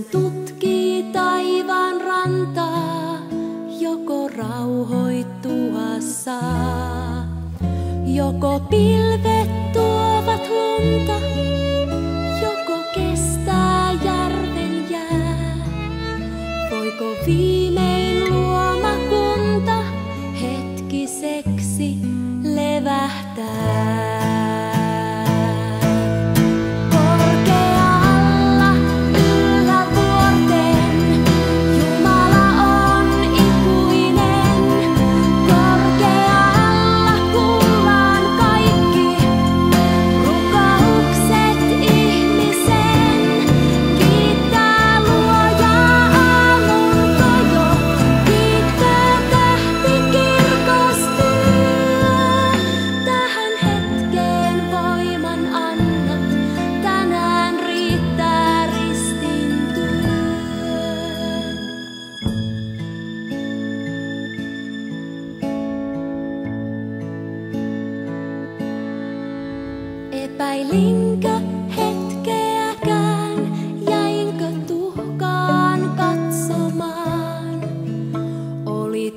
hän tutkii taivaan rantaa, joko rauhoittua saa. Joko pilvet tuovat lunta, Epäilinkö hetkeäkään, katsomaan? Oli.